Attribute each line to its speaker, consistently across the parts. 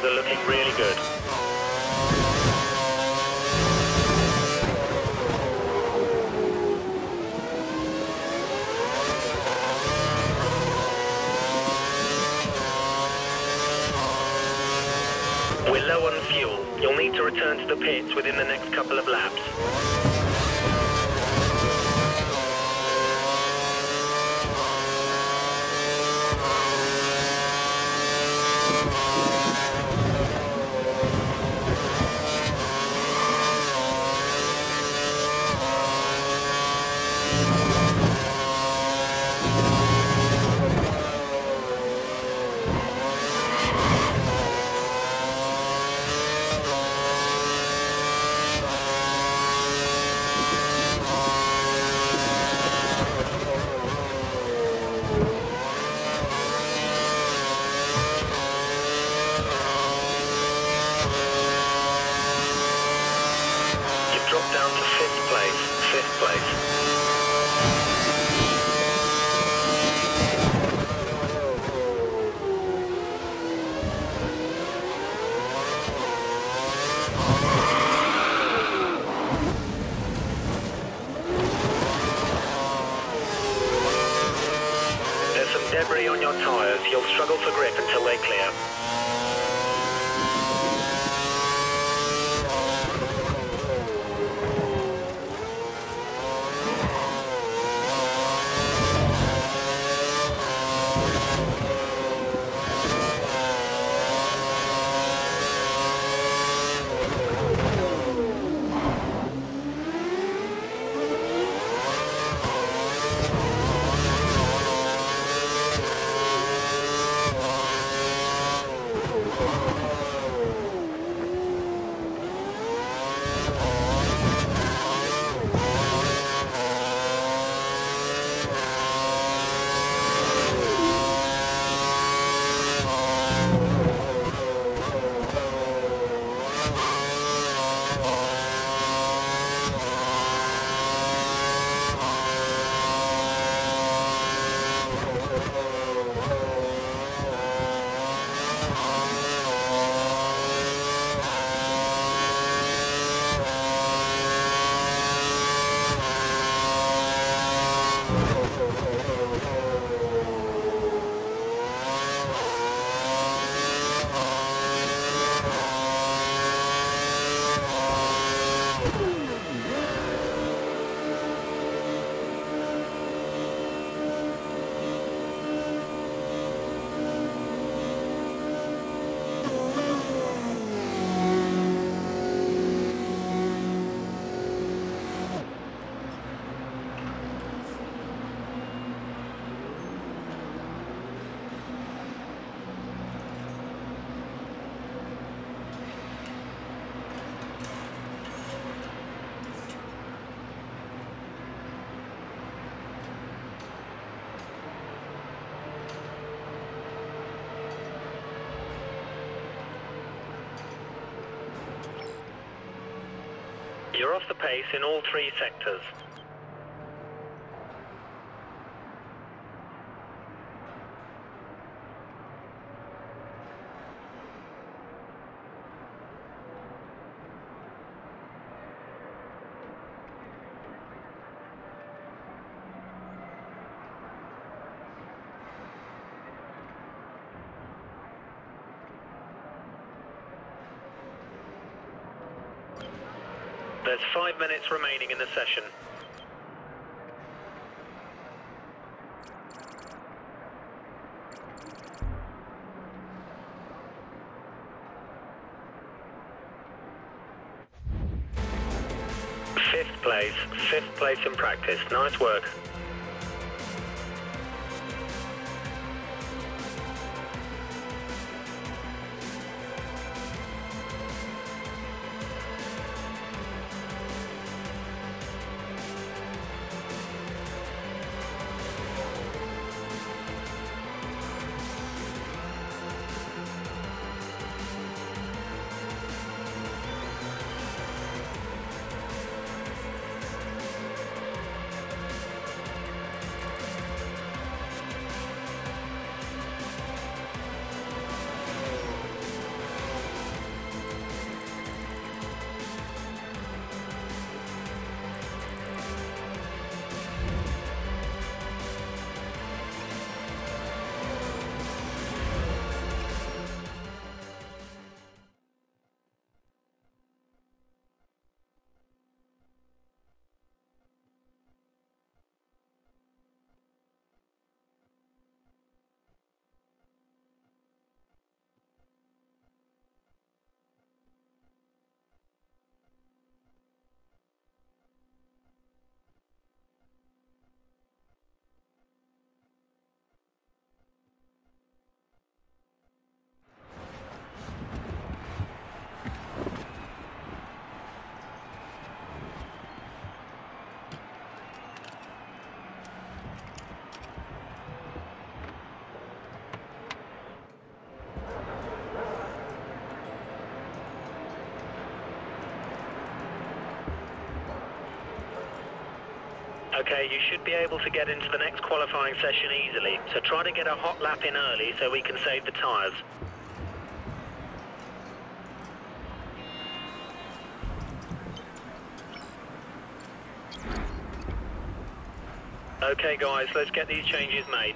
Speaker 1: tires are looking really good. We're low on fuel. You'll need to return to the pits within the next couple You're off the pace in all three sectors. There's five minutes remaining in the session. Fifth place, fifth place in practice. Nice work. Okay, you should be able to get into the next qualifying session easily, so try to get a hot lap in early so we can save the tyres. Okay guys, let's get these changes made.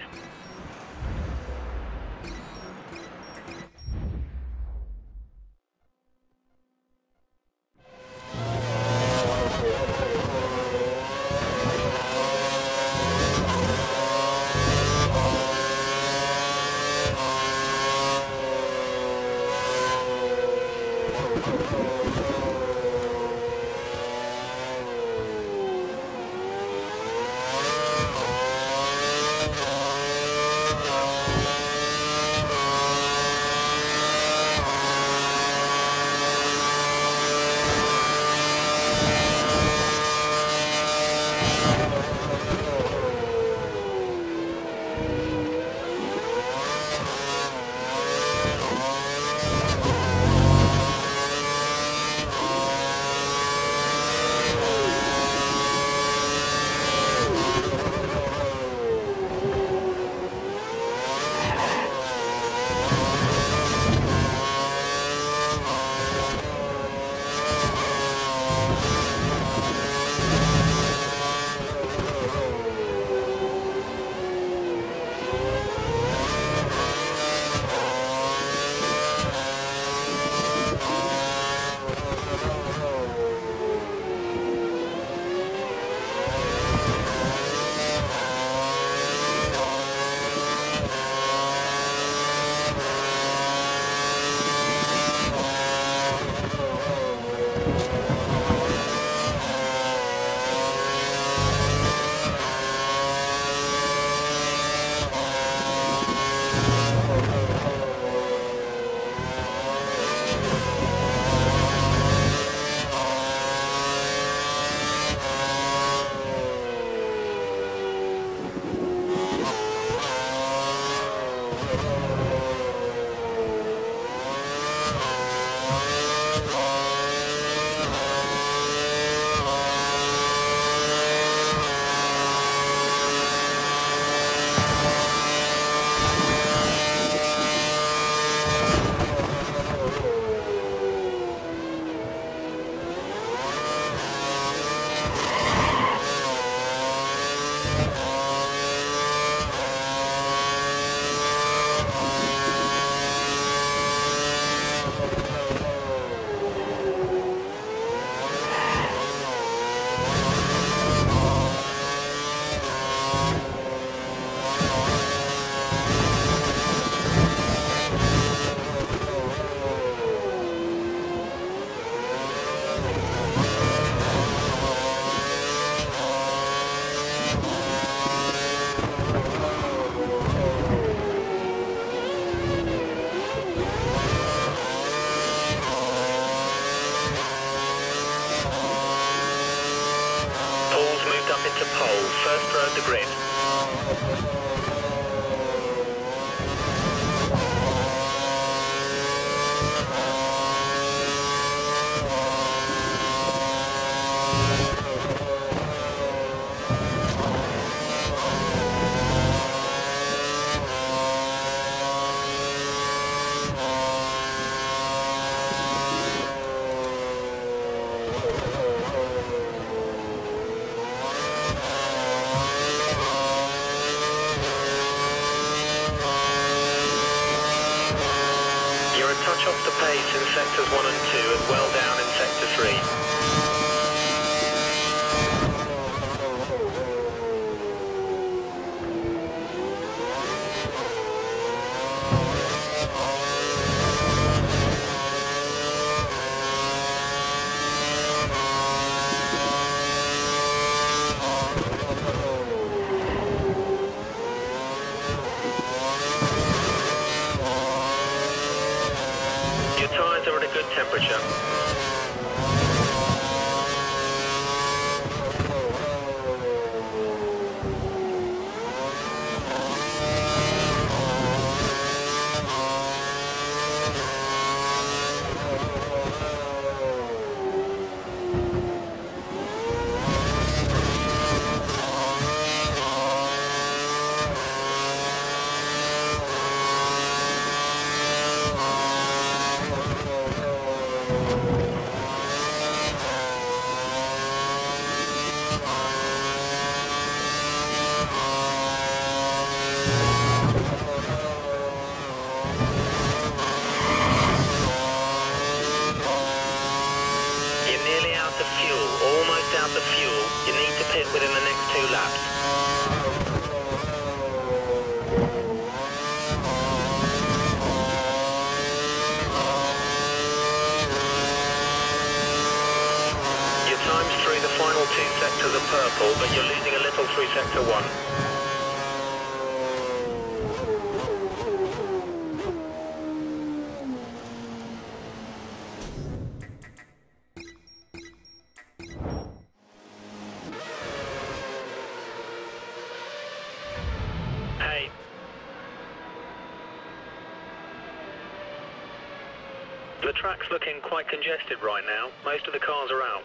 Speaker 1: track's looking quite congested right now. Most of the cars are out.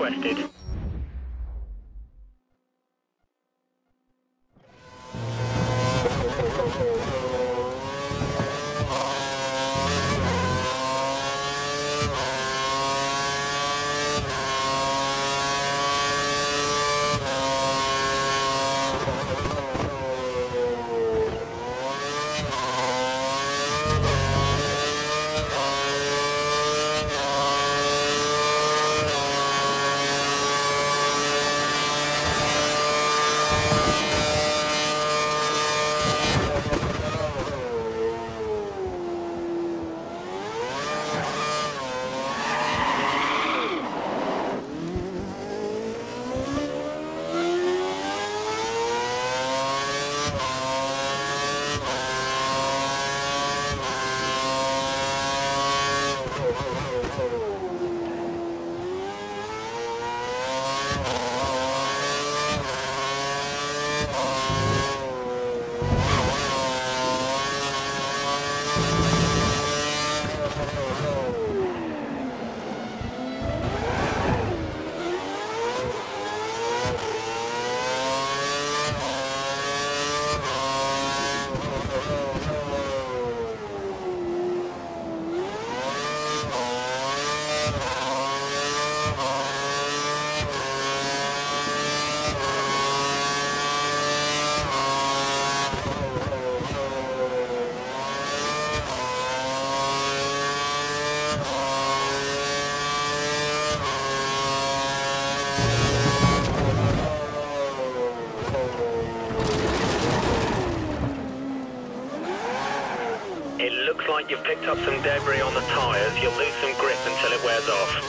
Speaker 1: requested. picked up some debris on the tyres, you'll lose some grip until it wears off.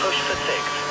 Speaker 1: push for sixth.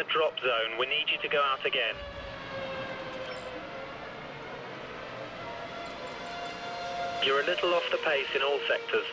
Speaker 1: The drop zone. We need you to go out again. You're a little off the pace in all sectors.